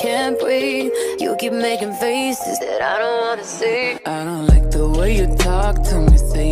can't breathe. You keep making faces that I don't wanna see. I don't like the way you talk to me, say